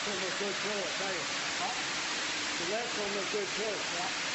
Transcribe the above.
last one was good too, I tell you. Huh? The last one was good too. Yeah.